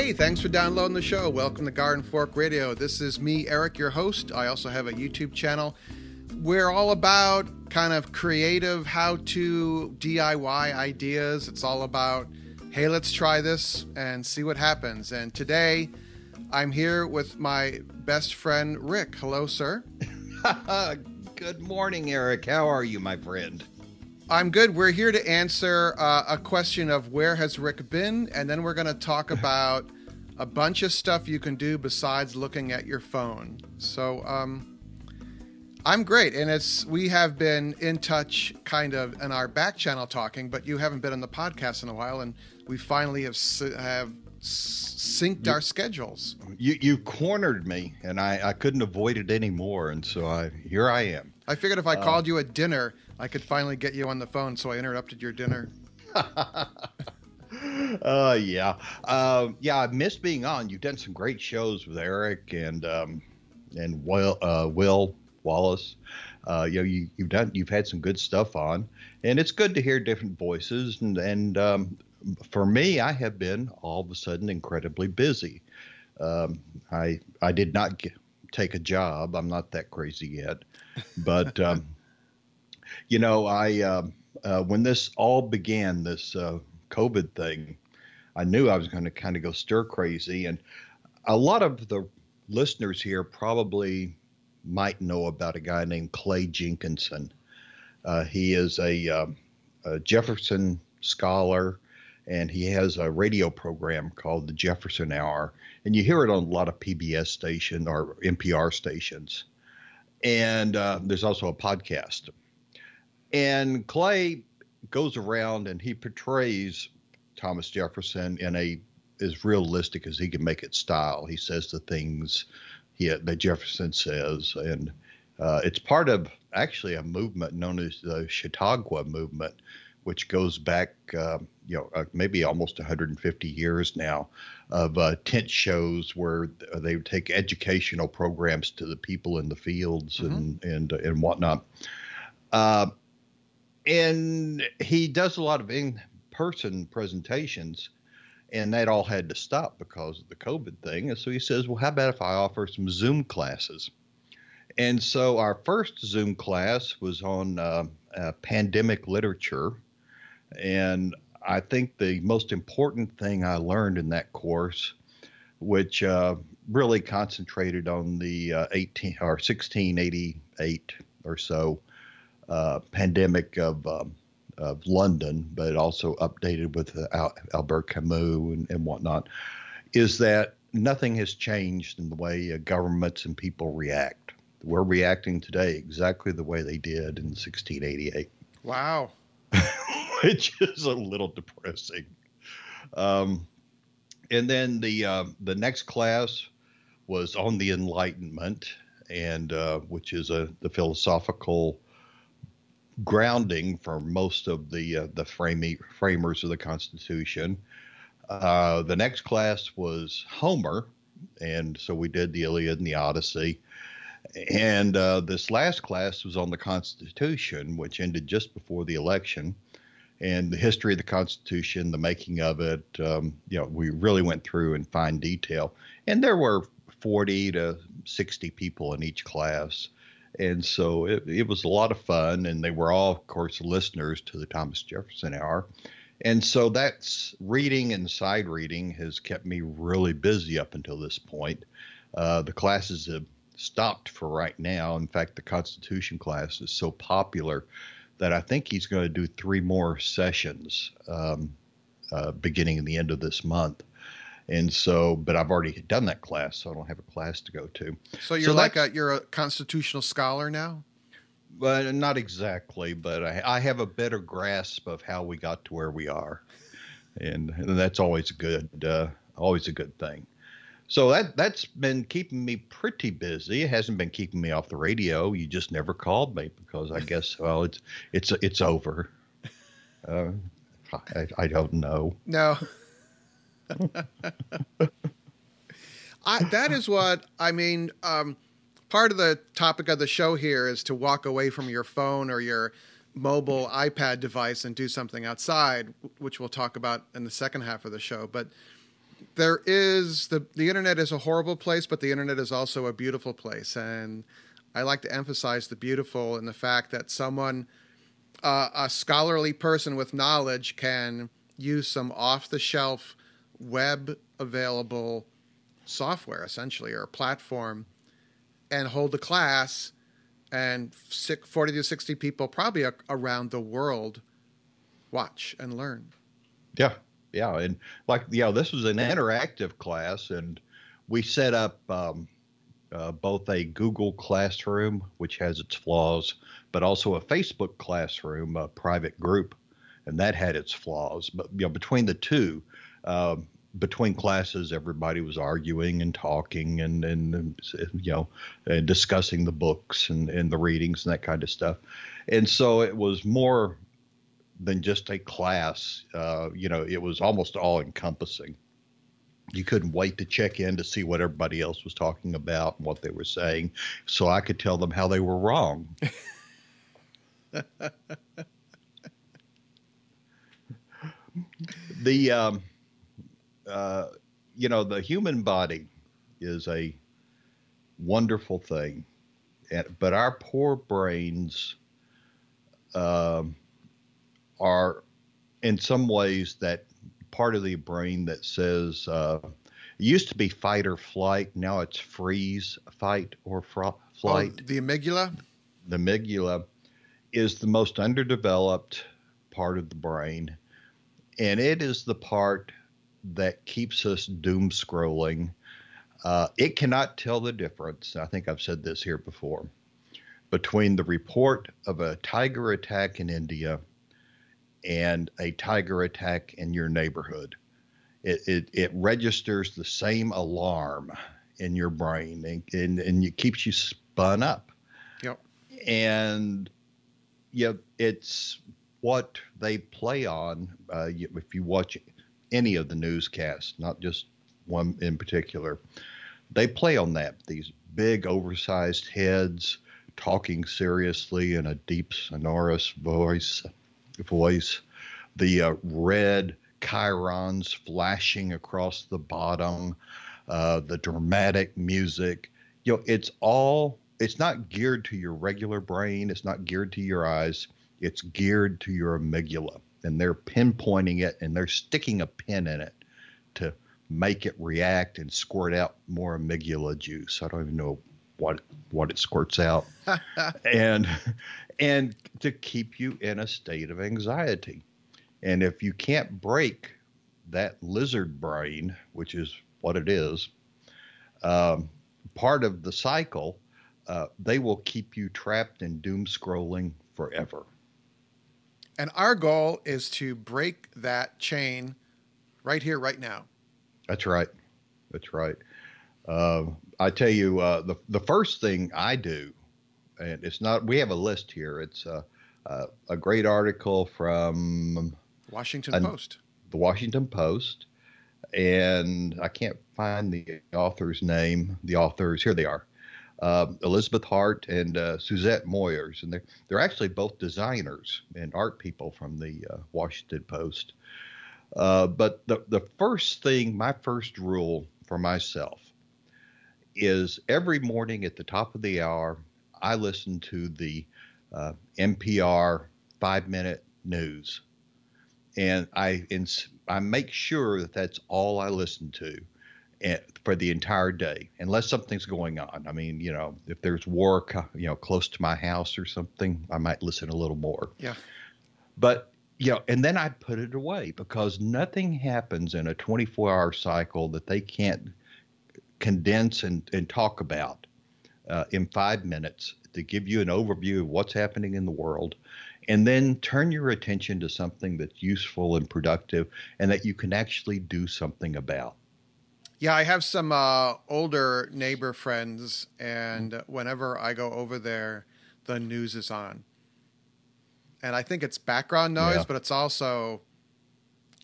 Hey, thanks for downloading the show. Welcome to Garden Fork Radio. This is me, Eric, your host. I also have a YouTube channel. We're all about kind of creative how to DIY ideas. It's all about, hey, let's try this and see what happens. And today, I'm here with my best friend, Rick. Hello, sir. Good morning, Eric. How are you, my friend? I'm good. We're here to answer uh, a question of where has Rick been, and then we're going to talk about a bunch of stuff you can do besides looking at your phone. So, um, I'm great, and it's we have been in touch, kind of, in our back channel talking, but you haven't been on the podcast in a while, and we finally have have synced you, our schedules. You you cornered me, and I I couldn't avoid it anymore, and so I here I am. I figured if I uh, called you at dinner, I could finally get you on the phone, so I interrupted your dinner. uh, yeah, uh, yeah. I missed being on. You've done some great shows with Eric and um, and Will uh, Will Wallace. Uh, you know, you, have done you've had some good stuff on, and it's good to hear different voices. And and um, for me, I have been all of a sudden incredibly busy. Um, I I did not get, take a job. I'm not that crazy yet, but. Um, you know, I uh, uh, when this all began, this uh, COVID thing, I knew I was going to kind of go stir crazy, and a lot of the listeners here probably might know about a guy named Clay Jenkinson. Uh, he is a, uh, a Jefferson scholar, and he has a radio program called the Jefferson Hour, and you hear it on a lot of PBS station or NPR stations. And uh, there's also a podcast. And Clay goes around and he portrays Thomas Jefferson in a as realistic as he can make it style. He says the things he, that Jefferson says, and uh, it's part of actually a movement known as the Chautauqua movement, which goes back, uh, you know, uh, maybe almost 150 years now, of uh, tent shows where they would take educational programs to the people in the fields mm-hmm. and and and whatnot. And he does a lot of in-person presentations and that all had to stop because of the covid thing. And so he says well how about if i offer some zoom classes? And so our first zoom class was on uh, uh, pandemic literature. And i think the most important thing i learned in that course which uh, really concentrated on the uh, 18 or 1688 or so uh, pandemic of um, of London, but also updated with Al- Albert Camus and, and, whatnot, is that nothing has changed in the way uh, governments and people react. We're reacting today exactly the way they did in 1688. Wow. Which is a little depressing. Um, and then the uh, the next class was on the Enlightenment, and uh, which is a the philosophical grounding for most of the uh, the framing, framers of the Constitution. Uh, the next class was Homer, and so we did the Iliad and the Odyssey. And uh, this last class was on the Constitution, which ended just before the election, and the history of the Constitution, the making of it. Um, you know, we really went through in fine detail, and there were 40 to 60 people in each class. And so it, it was a lot of fun, and they were all, of course, listeners to the Thomas Jefferson Hour. And so that's reading and side reading has kept me really busy up until this point. Uh, the classes have stopped for right now. In fact, the Constitution class is so popular that I think he's going to do three more sessions um, uh, beginning in the end of this month. And so, but I've already done that class, so I don't have a class to go to. So you're so like a you're a constitutional scholar now. But not exactly, but I, I have a better grasp of how we got to where we are, and, and that's always a good, uh, always a good thing. So that that's been keeping me pretty busy. It hasn't been keeping me off the radio. You just never called me because I guess well it's it's it's over. Uh, I, I don't know. No. I, that is what I mean. Um, part of the topic of the show here is to walk away from your phone or your mobile iPad device and do something outside, which we'll talk about in the second half of the show. But there is the the internet is a horrible place, but the internet is also a beautiful place, and I like to emphasize the beautiful and the fact that someone, uh, a scholarly person with knowledge, can use some off the shelf web available software essentially or a platform and hold a class and 40 to 60 people probably around the world watch and learn. Yeah yeah and like yeah this was an interactive class and we set up um, uh, both a google classroom which has its flaws but also a facebook classroom a private group and that had its flaws. But you know between the two um, between classes, everybody was arguing and talking and, and you know, and discussing the books and, and the readings and that kind of stuff. And so it was more than just a class. Uh, you know, it was almost all encompassing. You couldn't wait to check in to see what everybody else was talking about and what they were saying, so I could tell them how they were wrong. the um, uh, you know, the human body is a wonderful thing, and, but our poor brains um, are, in some ways, that part of the brain that says uh, it used to be fight or flight. Now it's freeze, fight or fr- flight. Oh, the amygdala. The amygdala is the most underdeveloped part of the brain, and it is the part that keeps us doom scrolling. Uh, it cannot tell the difference. I think I've said this here before between the report of a tiger attack in India and a tiger attack in your neighborhood. It, it, it registers the same alarm in your brain and, and, and it keeps you spun up. Yep. And yeah, it's what they play on. Uh, if you watch any of the newscasts, not just one in particular. They play on that. These big, oversized heads talking seriously in a deep, sonorous voice. Voice, the uh, red chyrons flashing across the bottom, uh, the dramatic music. You know, it's all. It's not geared to your regular brain. It's not geared to your eyes. It's geared to your amygdala and they're pinpointing it and they're sticking a pin in it to make it react and squirt out more amygdala juice. I don't even know what what it squirts out, and and to keep you in a state of anxiety. And if you can't break that lizard brain, which is what it is, um, part of the cycle, uh, they will keep you trapped in doom scrolling forever. And our goal is to break that chain right here, right now. That's right. That's right. Uh, I tell you, uh, the the first thing I do, and it's not. We have a list here. It's uh, uh a great article from Washington an, Post. The Washington Post, and I can't find the author's name. The authors here they are uh, Elizabeth Hart and uh, Suzette Moyers, and they're they're actually both designers and art people from the uh, Washington Post. Uh, but the the first thing, my first rule for myself, is every morning at the top of the hour, I listen to the uh, NPR five minute news, and I I make sure that that's all I listen to for the entire day, unless something's going on. I mean, you know, if there's war, you know, close to my house or something, I might listen a little more. Yeah. But you know, and then I put it away because nothing happens in a 24-hour cycle that they can't condense and, and talk about uh, in five minutes to give you an overview of what's happening in the world and then turn your attention to something that's useful and productive and that you can actually do something about. Yeah, I have some uh, older neighbor friends, and whenever I go over there, the news is on. And I think it's background noise, yeah. but it's also,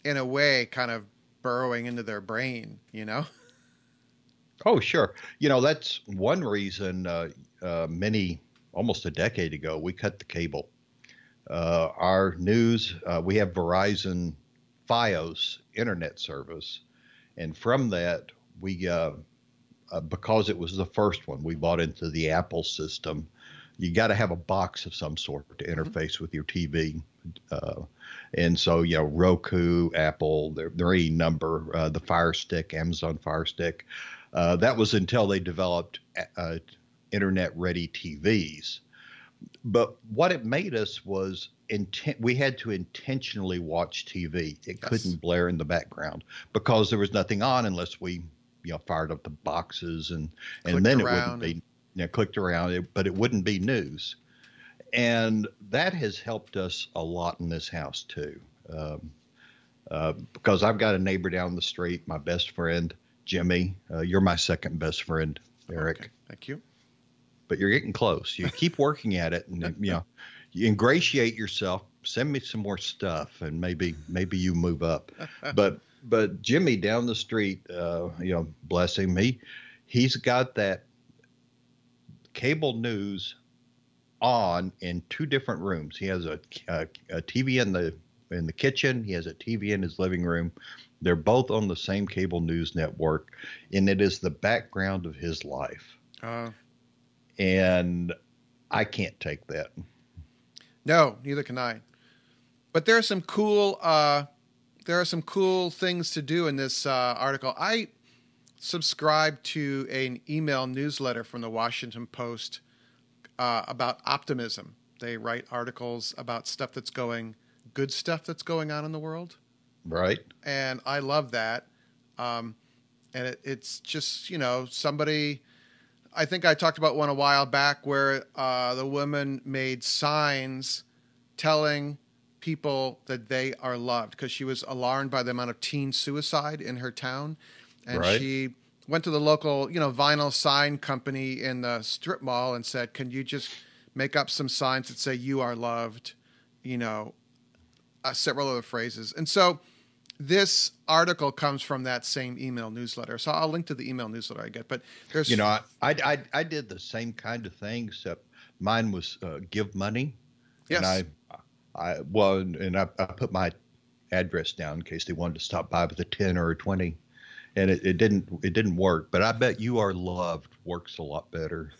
in a way, kind of burrowing into their brain, you know? Oh, sure. You know, that's one reason uh, uh, many, almost a decade ago, we cut the cable. Uh, our news, uh, we have Verizon Fios internet service and from that we uh, uh, because it was the first one we bought into the Apple system. You got to have a box of some sort to mm-hmm. interface with your TV, uh, and so you know Roku, Apple, there there are any number, uh, the Fire Stick, Amazon Fire Stick. Uh, that was until they developed uh, internet-ready TVs. But what it made us was intent. We had to intentionally watch TV. It yes. couldn't blare in the background because there was nothing on unless we you know fired up the boxes and and then it wouldn't be you know, clicked around it, but it wouldn't be news. And that has helped us a lot in this house too. Um, uh, because I've got a neighbor down the street, my best friend, Jimmy. Uh, you're my second best friend, Eric. Okay, thank you. But you're getting close. You keep working at it, and you know, you ingratiate yourself. Send me some more stuff, and maybe maybe you move up. but but Jimmy down the street, uh, you know, bless him, he he's got that cable news on in two different rooms. He has a, a, a, TV in the in the kitchen. He has a TV in his living room. They're both on the same cable news network, and it is the background of his life. Uh, and I can't take that. No, neither can I. But there are some cool uh, there are some cool things to do in this uh, article. I subscribe to an email newsletter from the Washington Post uh, about optimism. They write articles about stuff that's going, good stuff that's going on in the world. Right. And I love that. Um, and it, it's just, you know, somebody. I think I talked about one a while back where uh, the woman made signs telling people that they are loved because she was alarmed by the amount of teen suicide in her town, and right. she went to the local, you know, vinyl sign company in the strip mall and said, "Can you just make up some signs that say you are loved?" You know, uh, several other phrases, and so this article comes from that same email newsletter. So I'll link to the email newsletter I get. But there's, you know, I I, I did the same kind of thing, except mine was uh, give money. Yes. And I I well, and I, I, put my address down in case they wanted to stop by with a ten or a twenty, and it, it didn't it didn't work. But I bet you are loved works a lot better.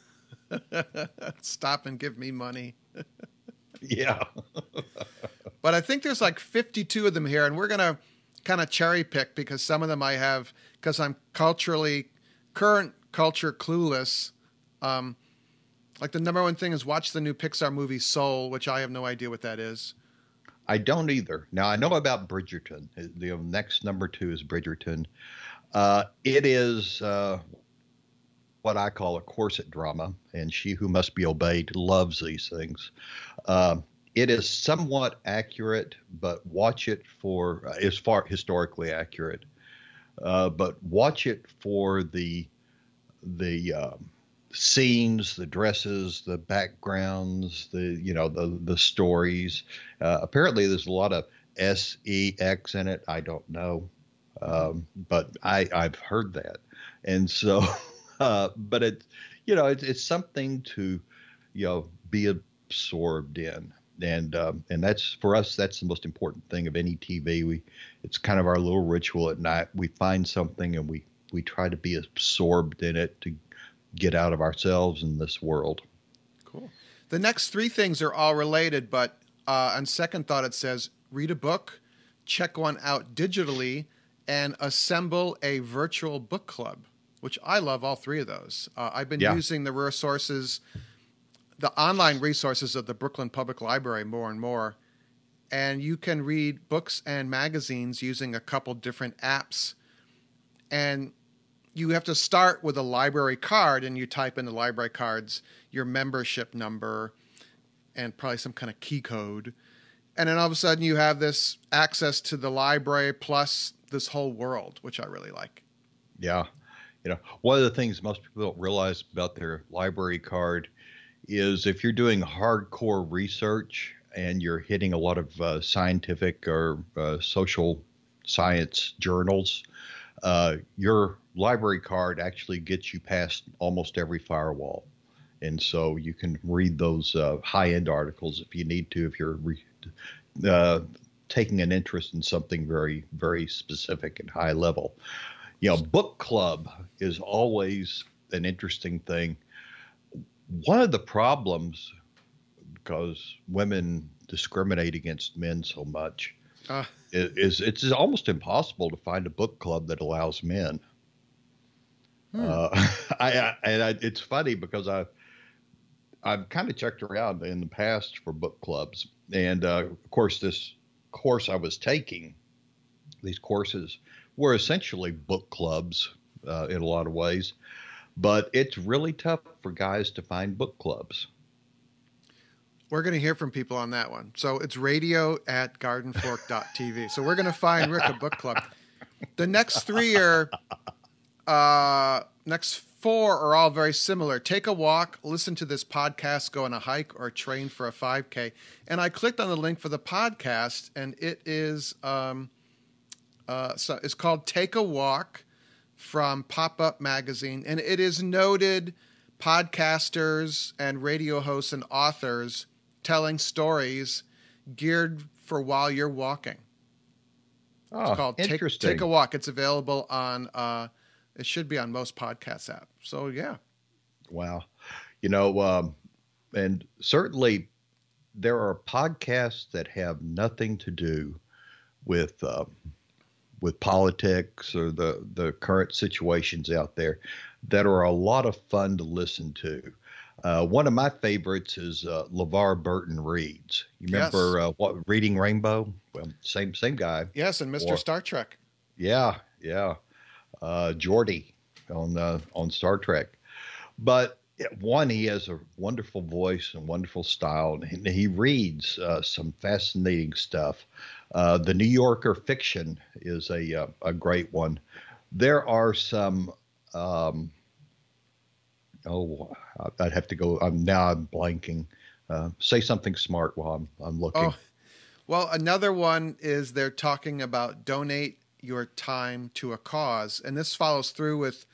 stop and give me money. yeah. but I think there's like 52 of them here, and we're gonna kind of cherry pick because some of them I have because I'm culturally current culture clueless. Um, like the number one thing is watch the new Pixar movie Soul, which I have no idea what that is. I don't either. Now I know about Bridgerton. The next number two is Bridgerton. Uh, it is uh, what I call a corset drama, and she who must be obeyed loves these things. Uh, it is somewhat accurate, but watch it for uh, as far historically accurate. Uh, but watch it for the the um, scenes, the dresses, the backgrounds, the you know the the stories. Uh, apparently, there's a lot of S E X in it. I don't know, um, but I I've heard that, and so, uh, but it you know it's it's something to you know be absorbed in. And um, and that's for us. That's the most important thing of any TV. We, it's kind of our little ritual at night. We find something and we we try to be absorbed in it to get out of ourselves in this world. Cool. The next three things are all related, but uh, on second thought, it says read a book, check one out digitally, and assemble a virtual book club, which I love all three of those. Uh, I've been yeah. using the resources, the online resources of the Brooklyn Public Library more and more. And you can read books and magazines using a couple different apps. And you have to start with a library card and you type in the library cards your membership number and probably some kind of key code and then all of a sudden you have this access to the library plus this whole world which i really like yeah you know one of the things most people don't realize about their library card is if you're doing hardcore research and you're hitting a lot of uh, scientific or uh, social science journals uh, your library card actually gets you past almost every firewall. And so you can read those uh, high end articles if you need to, if you're re- uh, taking an interest in something very, very specific and high level. you know, book club is always an interesting thing. One of the problems, because women discriminate against men so much, uh, is, is it's almost impossible to find a book club that allows men. Hmm. Uh, I, I, and I, it's funny because I I've kind of checked around in the past for book clubs, and uh, of course, this course I was taking, these courses were essentially book clubs uh, in a lot of ways, but it's really tough for guys to find book clubs. We're going to hear from people on that one. So it's radio at gardenfork.tv. so we're going to find Rick a book club. The next three are, uh, next four are all very similar. Take a walk, listen to this podcast, go on a hike, or train for a 5K. And I clicked on the link for the podcast, and it is um, uh, so it's called Take a Walk from Pop Up Magazine, and it is noted podcasters and radio hosts and authors telling stories geared for while you're walking. Oh, it's called Take, Take a Walk. It's available on uh, it should be on most podcast apps. So yeah. Wow. You know, um, and certainly there are podcasts that have nothing to do with uh, with politics or the the current situations out there that are a lot of fun to listen to. Uh, one of my favorites is uh, LeVar Burton reads. You remember yes. uh, what Reading Rainbow? Well, same same guy. Yes, and Mr. Star Trek. Yeah, yeah uh, Geordi on uh, on Star Trek. But one, he has a wonderful voice and wonderful style, and he reads uh, some fascinating stuff. Uh, the New Yorker fiction is a uh, a great one. There are some. Um, oh, I'd have to go. I'm now I'm blanking. Uh, say something smart while I'm I'm looking. Oh, well, another one is they're talking about donate your time to a cause. And this follows through with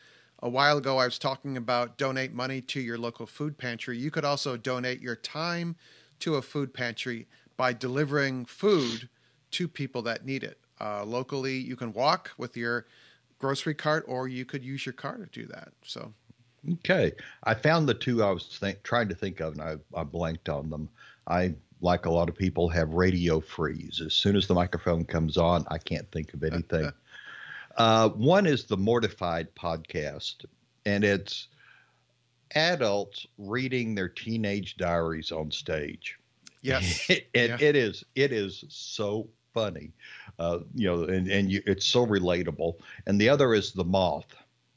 a while ago, I was talking about donate money to your local food pantry. You could also donate your time to a food pantry by delivering food to people that need it. Uh, locally, you can walk with your grocery cart, or you could use your car to do that. So, okay, I found the two I was think, trying to think of, and I, I blanked on them. I like a lot of people, have radio freeze. As soon as the microphone comes on, I can't think of anything. uh, one is the Mortified podcast, and it's adults reading their teenage diaries on stage. Yes, and yeah. it is it is so funny, uh, you know, and and you, it's so relatable. And the other is the Moth,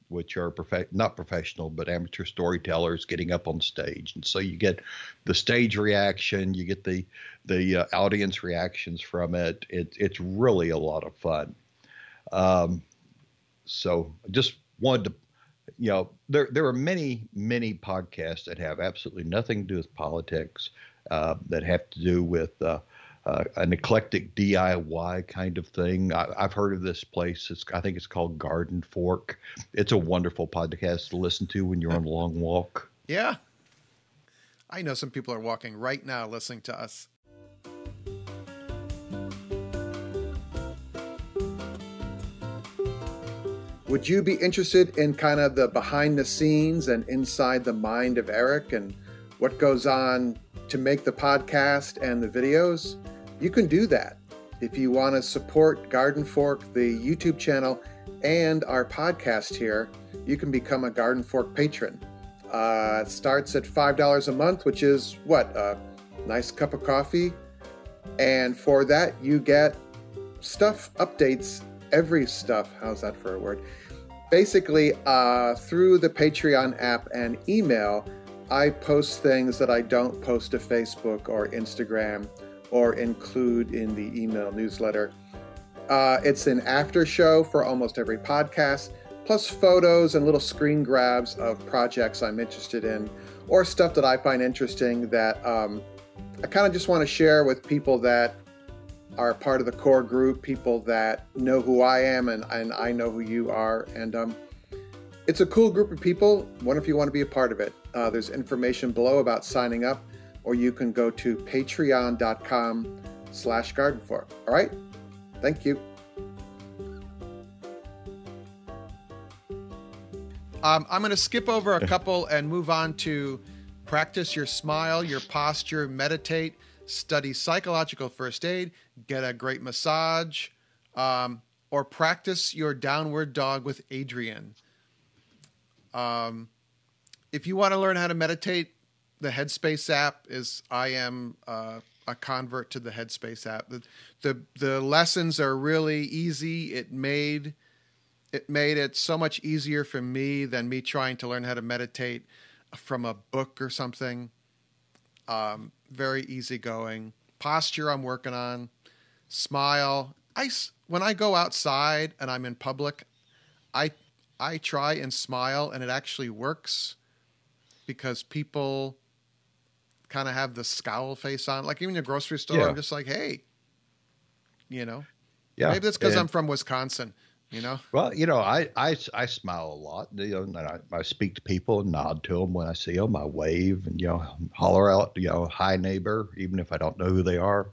which are not professional but amateur storytellers getting up on stage and so you get the stage reaction you get the the uh, audience reactions from it. it it's really a lot of fun um, so just wanted to you know there there are many many podcasts that have absolutely nothing to do with politics uh, that have to do with uh, uh, an eclectic DIY kind of thing. I, have heard of this place. It's, I think it's called Garden Fork. It's a wonderful podcast to listen to when you're on a long walk. Yeah. I know some people are walking right now listening to us. Would you be interested in kind of the behind the scenes and inside the mind of Eric and what goes on to make the podcast and the videos? You can do that. If you want to support Garden Fork, the YouTube channel, and our podcast here, you can become a Garden Fork patron. Uh, it starts at $5 a month, which is what? A nice cup of coffee. And for that, you get stuff updates, every stuff. How's that for a word? Basically, uh, through the Patreon app and email, I post things that I don't post to Facebook or Instagram or include in the email newsletter. Uh, it's an after show for almost every podcast, plus photos and little screen grabs of projects I'm interested in or stuff that I find interesting that um, I kind of just want to share with people that are part of the core group, people that know who I am and, and I know who you are. And um, it's a cool group of people. Wonder if you want to be a part of it. Uh, there's information below about signing up or you can go to patreon.com slash gardenfork. All right? Thank you. Um, I'm going to skip over a couple and move on to practice your smile, your posture, meditate, study psychological first aid, get a great massage, um, or practice your downward dog with Adriene. Um, if you want to learn how to meditate, the Headspace app is. I am uh, a convert to the Headspace app. The, the the lessons are really easy. It made it made it so much easier for me than me trying to learn how to meditate from a book or something. Um, very easygoing. Posture I'm working on. Smile. I when I go outside and I'm in public, I I try and smile and it actually works because people kind of have the scowl face on. Like even the grocery store, yeah. I'm just like, hey, you know, yeah. Maybe that's because I'm from Wisconsin. You know. Well, you know, I I, I smile a lot. You know, and I, I speak to people and nod to them when I see them. I wave and you know holler out, you know, hi neighbor, even if I don't know who they are.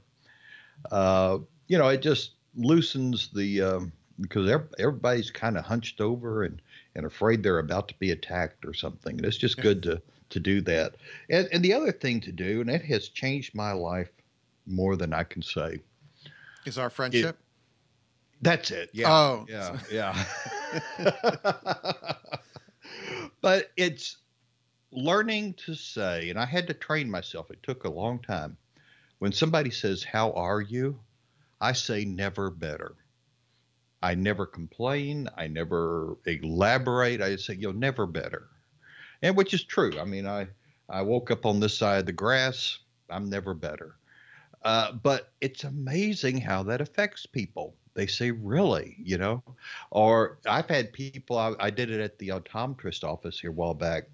Uh, you know, it just loosens the um, because everybody's kind of hunched over and and afraid they're about to be attacked or something. And it's just good to to do that. And, and the other thing to do, and it has changed my life more than I can say, is our friendship. It, that's it. Yeah. Oh. Yeah. Yeah. but it's learning to say, and I had to train myself. It took a long time. When somebody says, How are you? I say, Never better. I never complain. I never elaborate. I say, You'll never better and which is true. I mean, I I woke up on this side of the grass. I'm never better. Uh, but it's amazing how that affects people. They say, really, you know? Or I've had people, I, I did it at the optometrist office here a while back.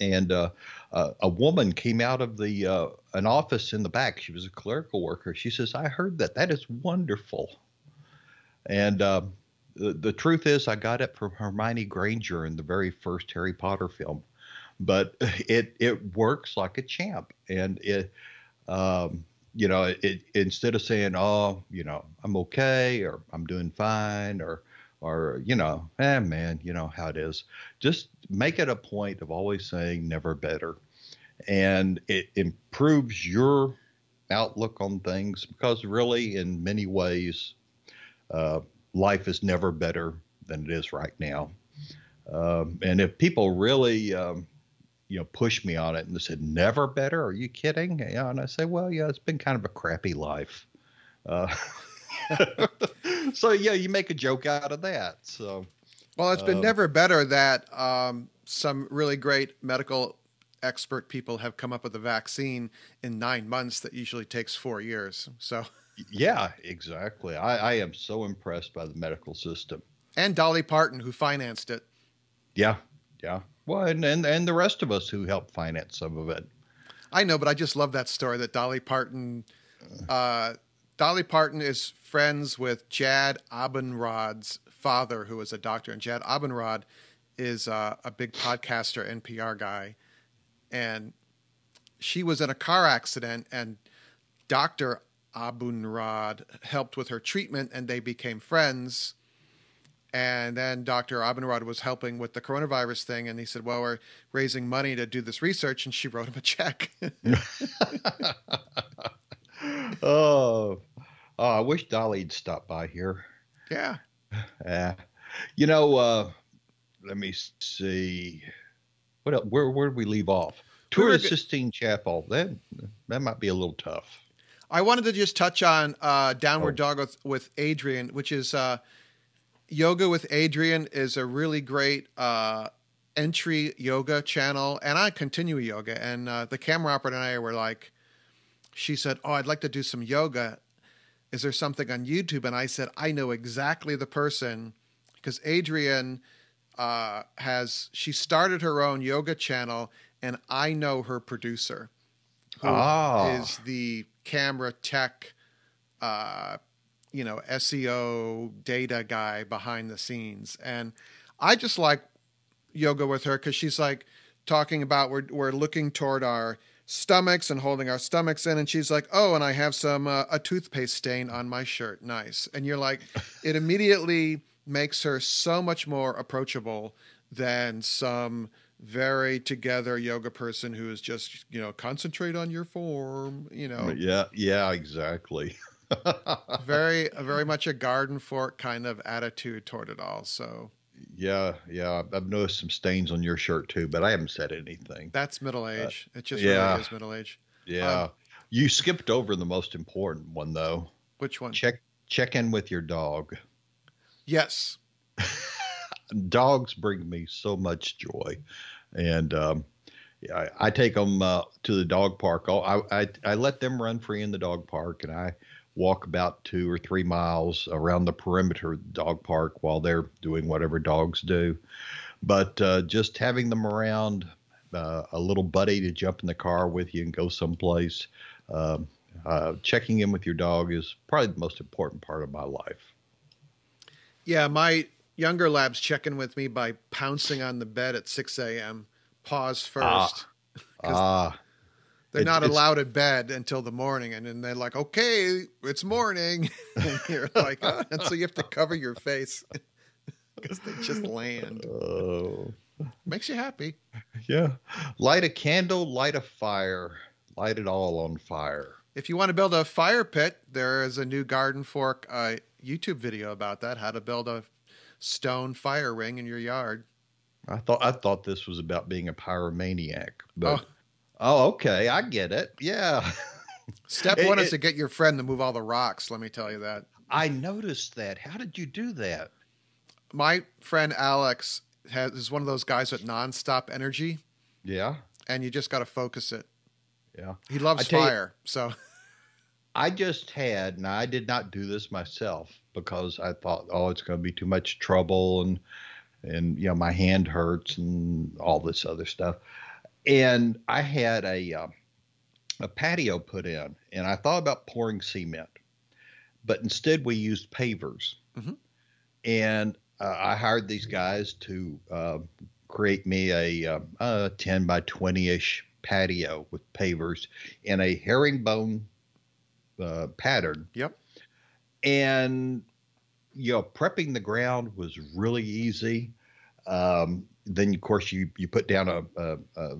And uh, uh, a woman came out of the uh, an office in the back. She was a clerical worker. She says, I heard that. That is wonderful. And um, the, the truth is, I got it from Hermione Granger in the very first Harry Potter film, but it it works like a champ, and it, um, you know, it instead of saying, oh, you know, I'm okay or I'm doing fine or or you know, eh, man, you know how it is. Just make it a point of always saying never better, and it improves your outlook on things because really, in many ways. Uh, life is never better than it is right now. Um, and if people really, um, you know, push me on it and they said, never better, are you kidding? Yeah, and I say, well, yeah, it's been kind of a crappy life. Uh, so, yeah, you make a joke out of that. So, well, it's been um, never better that um, some really great medical expert people have come up with a vaccine in nine months that usually takes four years. So, yeah, exactly. I, I am so impressed by the medical system. And Dolly Parton, who financed it. Yeah, yeah. Well, and, and, and the rest of us who helped finance some of it. I know, but I just love that story that Dolly Parton. Uh, Dolly Parton is friends with Jad Abumrad's father, who is a doctor, and Jad Abumrad is uh, a big podcaster, NPR guy, and she was in a car accident, and Doctor Abumrad helped with her treatment and they became friends. And then Dr. Abumrad was helping with the coronavirus thing. And he said, Well, we're raising money to do this research. And she wrote him a check. oh, oh, I wish Dolly'd stop by here. Yeah. Yeah. You know, uh, let me see. What else? Where, where did we leave off? Tour we Sistine Chapel. That, that might be a little tough. I wanted to just touch on uh, Downward oh. Dog with, with Adriene, which is uh, Yoga with Adriene is a really great uh, entry yoga channel, and I continue yoga. And uh, the camera operator and I were like, she said, "Oh, I'd like to do some yoga. Is there something on YouTube?" And I said, "I know exactly the person because Adriene uh, has she started her own yoga channel, and I know her producer." Who oh. is the camera tech, uh, you know, SEO data guy behind the scenes. And I just like yoga with her because she's like talking about we're, we're looking toward our stomachs and holding our stomachs in and she's like oh and i have some uh, a toothpaste stain on my shirt nice and you're like it immediately makes her so much more approachable than some very together yoga person who is just you know concentrate on your form you know. Yeah yeah exactly. Very very much a garden fork kind of attitude toward it all so. Yeah yeah i've noticed some stains on your shirt too but i haven't said anything. That's middle uh, age. Uh, it just yeah. really is middle age. Yeah. Um, you skipped over the most important one though. Which one? Check check in with your dog. Yes dogs bring me so much joy, and um, I, I, take them uh, to the dog park. I, I, I let them run free in the dog park, and I walk about two or three miles around the perimeter of the dog park while they're doing whatever dogs do. But uh, just having them around, uh, a little buddy to jump in the car with you and go someplace. Um, uh, checking in with your dog is probably the most important part of my life. Yeah, my younger labs check in with me by pouncing on the bed at 6 a.m. Pause ah. first. Ah. they're it, not allowed in bed until the morning. And then they're like, okay, it's morning. and you're like, oh. and so you have to cover your face because they just land. Oh. Makes you happy. Yeah. Light a candle, light a fire, light it all on fire. If you want to build a fire pit, there is a new Garden Fork uh, YouTube video about that, how to build a stone fire ring in your yard. I thought I thought this was about being a pyromaniac, but oh, oh okay, I get it. Yeah. Step one it, is to get your friend to move all the rocks. Let me tell you that. I noticed that. How did you do that? My friend Alex has, is one of those guys with nonstop energy. Yeah. And you just got to focus it. Yeah. He loves fire. You, so I just had, and I did not do this myself because I thought, oh, it's going to be too much trouble, and and you know my hand hurts and all this other stuff. And I had a uh, a patio put in, and I thought about pouring cement, but instead we used pavers. Mm-hmm. And uh, I hired these guys to uh, create me a, uh, a 10 by 20 ish patio with pavers in a herringbone uh, pattern. Yep. And you know, prepping the ground was really easy. Um, then of course you you put down a, a, a,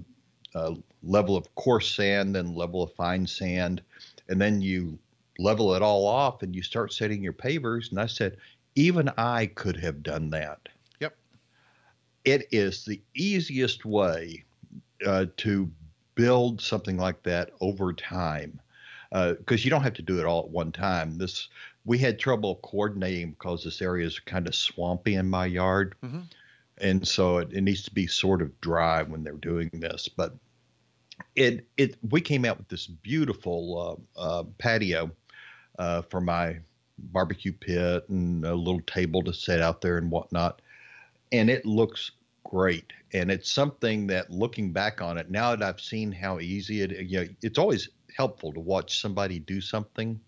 a, level of coarse sand, then level of fine sand, and then you level it all off, and you start setting your pavers. And I said, even I could have done that. Yep. It is the easiest way uh, to build something like that over time because uh, you don't have to do it all at one time. This we had trouble coordinating because this area is kind of swampy in my yard, mm-hmm. and so it, it, needs to be sort of dry when they're doing this. But it it we came out with this beautiful uh, uh, patio uh, for my barbecue pit and a little table to set out there and whatnot, and it looks great. And it's something that looking back on it now that I've seen how easy it, you know, it's always helpful to watch somebody do something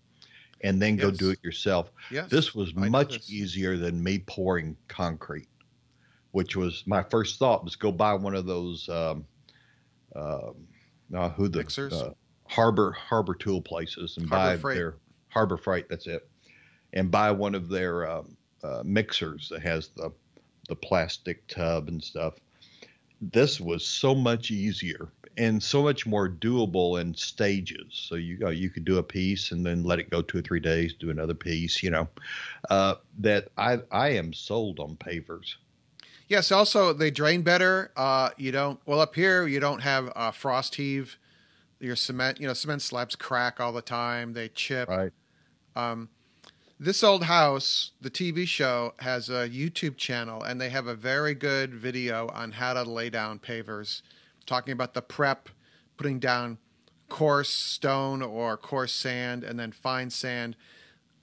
and then yes. go do it yourself. Yes, this was I much easier than me pouring concrete, which was my first thought was go buy one of those um, uh, uh, who the Mixers? Uh, harbor harbor tool places and harbor buy freight. their harbor freight. That's it, and buy one of their um, uh, mixers that has the the plastic tub and stuff. This was so much easier and so much more doable in stages. So you uh, you could do a piece and then let it go two or three days, do another piece. You know, uh, that I I am sold on pavers. Yes. Also, they drain better. Uh, you don't. Well, up here you don't have uh, frost heave. Your cement, you know, cement slabs crack all the time. They chip. Right. Um, this old house, the TV show, has a YouTube channel, and they have a very good video on how to lay down pavers talking about the prep, putting down coarse stone or coarse sand and then fine sand,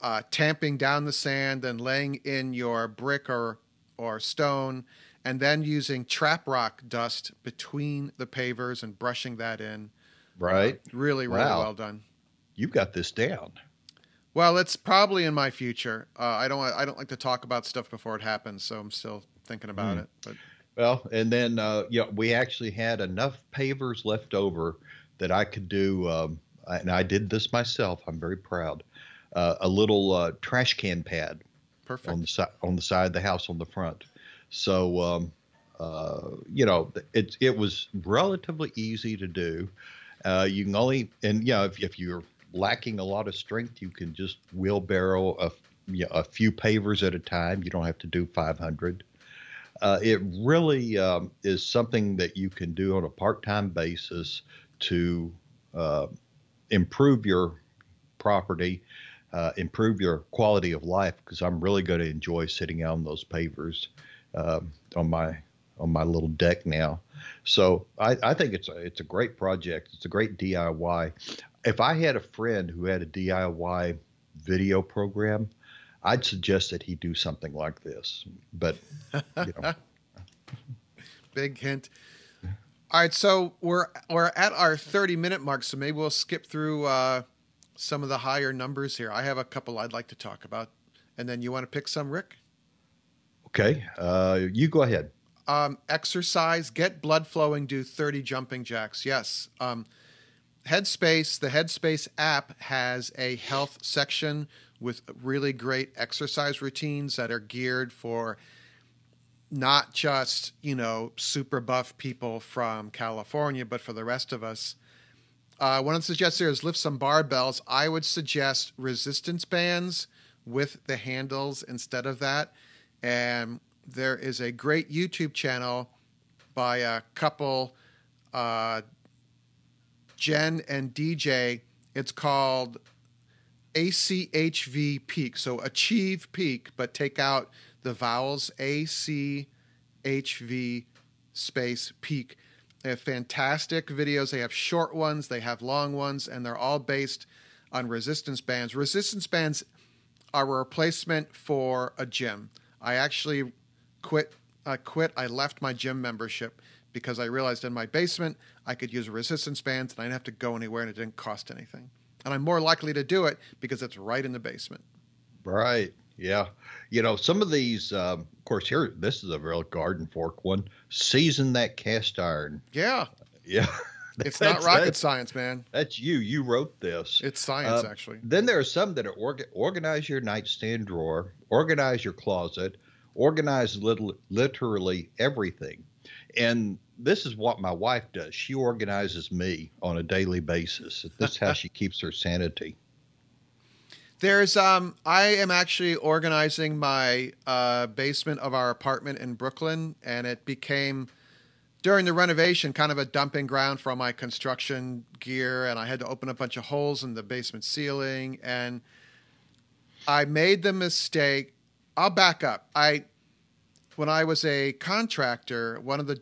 uh, tamping down the sand, then laying in your brick or or stone, and then using trap rock dust between the pavers and brushing that in. Right. Uh, really, really wow. well done. You've got this down. Well, it's probably in my future. Uh, I don't. I don't like to talk about stuff before it happens, so I'm still thinking about mm. it. But well, and then uh, yeah, we actually had enough pavers left over that I could do, um, and I did this myself. I'm very proud. Uh, a little uh, trash can pad, perfect on the side on the side of the house on the front. So um, uh, you know, it it was relatively easy to do. Uh, you can only, and you know, if, if you're lacking a lot of strength, you can just wheelbarrow a, you know, a few pavers at a time. You don't have to do 500. Uh, it really um, is something that you can do on a part-time basis to uh, improve your property, uh, improve your quality of life. Because I'm really going to enjoy sitting out on those pavers um, on my on my little deck now. So I, I think it's a it's a great project. It's a great DIY. If I had a friend who had a DIY video program, I'd suggest that he do something like this. But you know. big hint. All right, so we're we're at our 30 minute mark, so maybe we'll skip through uh, some of the higher numbers here. I have a couple I'd like to talk about, and then you want to pick some, Rick? Okay, uh, you go ahead. Um, exercise, get blood flowing, do 30 jumping jacks. Yes. Um, Headspace, the Headspace app has a health section with really great exercise routines that are geared for not just, you know, super buff people from California, but for the rest of us. Uh, one of the suggests here is lift some barbells. I would suggest resistance bands with the handles instead of that. And there is a great YouTube channel by a couple, uh, Jen and DJ. It's called ACHV Peak. So achieve peak, but take out the vowels ACHV space peak. They have fantastic videos. They have short ones, they have long ones, and they're all based on resistance bands. Resistance bands are a replacement for a gym. I actually quit. I quit. I left my gym membership because I realized in my basement I could use resistance bands and I didn't have to go anywhere and it didn't cost anything. And I'm more likely to do it because it's right in the basement. Right. Yeah. You know, some of these, um, of course, here, this is a real garden fork one. Season that cast iron. Yeah. Yeah. It's not rocket science, man. That's you. You wrote this. It's science, uh, actually. Then there are some that are orga- organize your nightstand drawer, organize your closet, organize little, literally everything. And this is what my wife does. She organizes me on a daily basis. That's how she keeps her sanity. There's um I am actually organizing my uh, basement of our apartment in Brooklyn and it became during the renovation kind of a dumping ground for all my construction gear and I had to open a bunch of holes in the basement ceiling and I made the mistake I'll back up. I when I was a contractor, one of the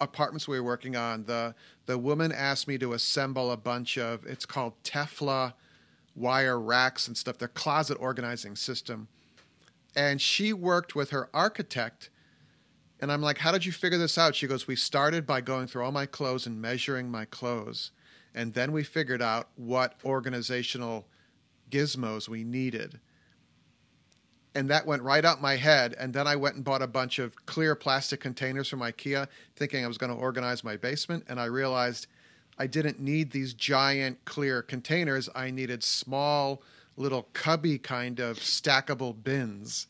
apartments we were working on, the the woman asked me to assemble a bunch of it's called Tefla wire racks and stuff, their closet organizing system. And she worked with her architect. And I'm like, How did you figure this out? She goes, We started by going through all my clothes and measuring my clothes. And then we figured out what organizational gizmos we needed. And that went right out my head. And then I went and bought a bunch of clear plastic containers from IKEA, thinking I was going to organize my basement. And I realized I didn't need these giant clear containers. I needed small, little cubby kind of stackable bins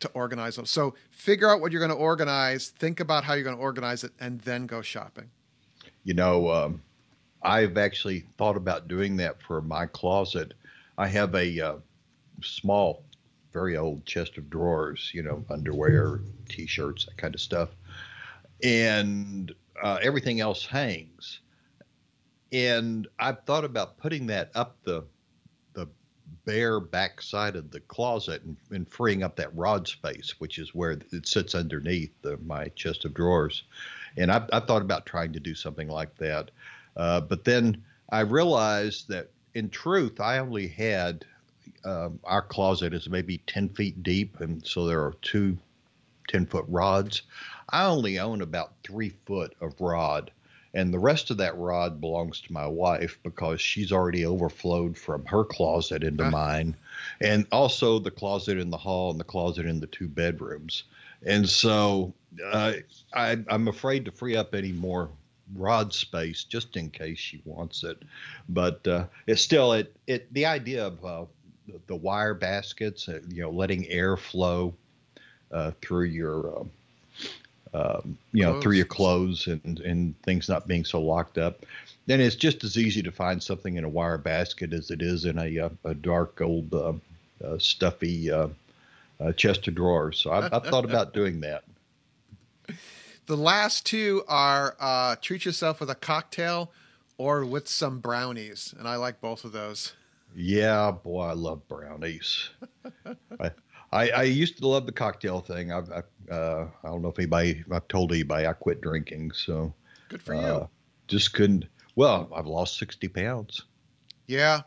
to organize them. So figure out what you're going to organize, think about how you're going to organize it, and then go shopping. You know, um, I've actually thought about doing that for my closet. I have a uh, small, very old chest of drawers, you know, underwear, t shirts, that kind of stuff. And uh, everything else hangs. And I've thought about putting that up the the bare backside of the closet and, and freeing up that rod space, which is where it sits underneath the, my chest of drawers. And I've, I've thought about trying to do something like that. Uh, but then I realized that in truth, I only had um, our closet is maybe 10 feet deep. And so there are two 10 foot rods. I only own about three foot of rod, and the rest of that rod belongs to my wife because she's already overflowed from her closet into uh. mine, and also the closet in the hall and the closet in the two bedrooms. And so uh, I, I'm afraid to free up any more rod space just in case she wants it. But uh, it's still it it the idea of uh, the, wire baskets, uh, you know, letting air flow uh, through your um, um, you know, through your clothes and, and things not being so locked up. Then it's just as easy to find something in a wire basket as it is in a, uh, a dark old uh, uh, stuffy uh, uh, chest of drawers. So I've, I've thought about doing that. The last two are uh, treat yourself with a cocktail or with some brownies, and I like both of those. Yeah, boy, I love brownies. I, I, I, used to love the cocktail thing. I've, I, uh, I don't know if anybody, I've told anybody I quit drinking. So good for uh, you. Just couldn't. Well, I've lost 60 pounds. Yeah.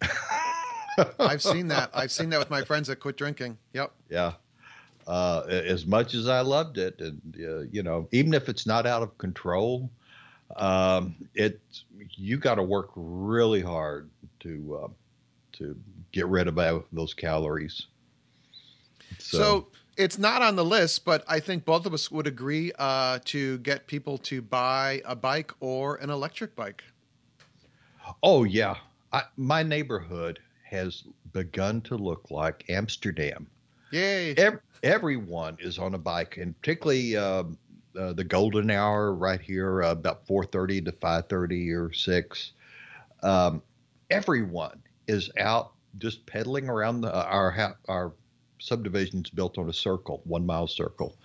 I've seen that. I've seen that with my friends that quit drinking. Yep. Yeah. Uh, as much as I loved it, and uh, you know, even if it's not out of control, um, it you got to work really hard to uh, to get rid of those calories. So, so, it's not on the list, but I think both of us would agree uh, to get people to buy a bike or an electric bike. Oh yeah, I, my neighborhood has begun to look like Amsterdam. Yay! Every, everyone is on a bike, and particularly uh, uh, the golden hour right here, uh, about four thirty to five thirty or six. Um, everyone is out just pedaling around the, our our subdivision's built on a circle, one mile circle,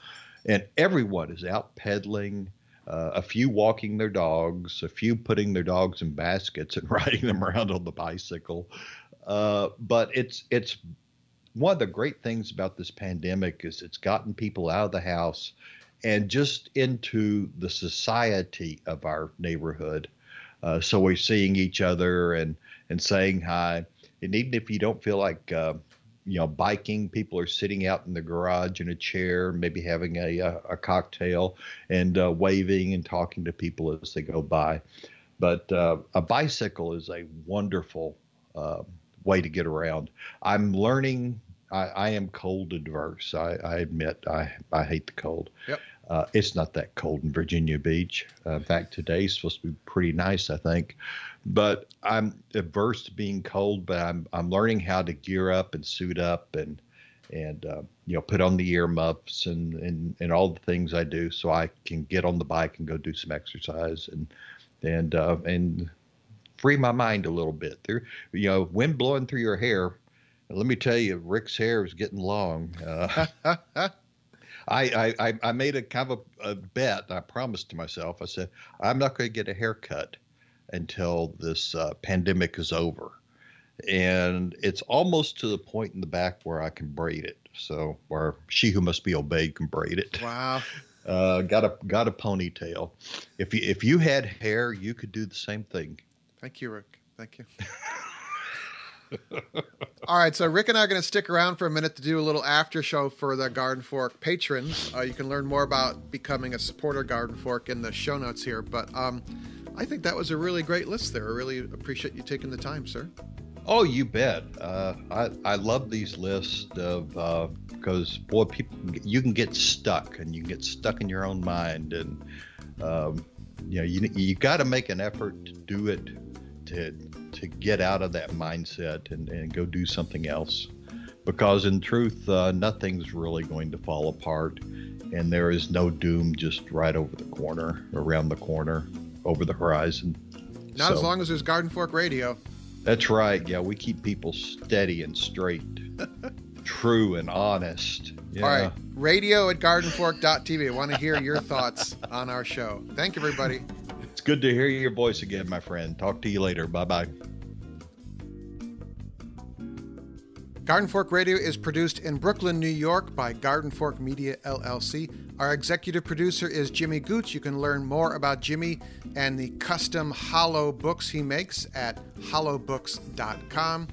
and everyone is out pedaling. Uh, a few walking their dogs, a few putting their dogs in baskets and riding them around on the bicycle. Uh, but it's it's one of the great things about this pandemic is it's gotten people out of the house and just into the society of our neighborhood. Uh, so we're seeing each other and and saying hi. And even if you don't feel like uh, you know, biking. People are sitting out in the garage in a chair, maybe having a, a, a cocktail and uh, waving and talking to people as they go by. But uh, a bicycle is a wonderful uh, way to get around. I'm learning. I, I am cold adverse. I, I, admit I, I hate the cold. Yep. Uh, it's not that cold in Virginia Beach. Uh, in fact, today's supposed to be pretty nice, I think. But I'm averse to being cold, but I'm I'm learning how to gear up and suit up and and uh, you know put on the earmuffs and, and and all the things I do so I can get on the bike and go do some exercise and and uh, and free my mind a little bit. There, you know, wind blowing through your hair. Let me tell you, Rick's hair is getting long. I, I, I made a kind of a, a bet. I promised to myself. I said I'm not going to get a haircut until this uh, pandemic is over, and it's almost to the point in the back where I can braid it. So where she who must be obeyed can braid it. Wow. Uh, got a got a ponytail. If you if you had hair, you could do the same thing. Thank you, Rick. Thank you. All right, so Rick and I are going to stick around for a minute to do a little after show for the GardenFork patrons. Uh, you can learn more about becoming a supporter GardenFork in the show notes here. But um, I think that was a really great list there. I really appreciate you taking the time, sir. Oh, you bet. Uh, I I love these lists of because uh, boy, people you can get stuck and you can get stuck in your own mind and um, you know you you got to make an effort to do it to to get out of that mindset and, and go do something else. Because in truth, uh, nothing's really going to fall apart, and there is no doom just right over the corner, around the corner, over the horizon. Not so, as long as there's GardenFork Radio. That's right. Yeah, we keep people steady and straight, true and honest. Yeah. All right. Radio at gardenfork.tv. I want to hear your thoughts on our show. Thank you, everybody. It's good to hear your voice again, my friend. Talk to you later. Bye bye. GardenFork Radio is produced in Brooklyn, New York by GardenFork Media LLC. Our executive producer is Jimmy Gooch. You can learn more about Jimmy and the custom hollow books he makes at hollowbooks.com.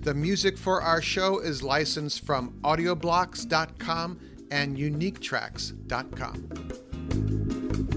The music for our show is licensed from audioblocks.com and uniquetracks.com.